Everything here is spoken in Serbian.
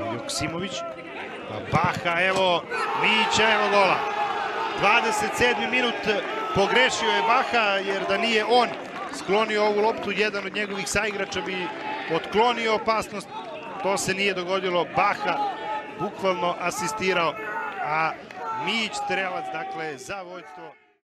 Joksimović. Pa Baha, evo, Mića, evo gola. 27. minut pogrešio je Baha, jer da nije on sklonio ovu loptu, jedan od njegovih saigrača bi otklonio opasnost. To se nije dogodilo. Baha bukvalno asistirao, a Mić strelac, dakle, za vojstvo.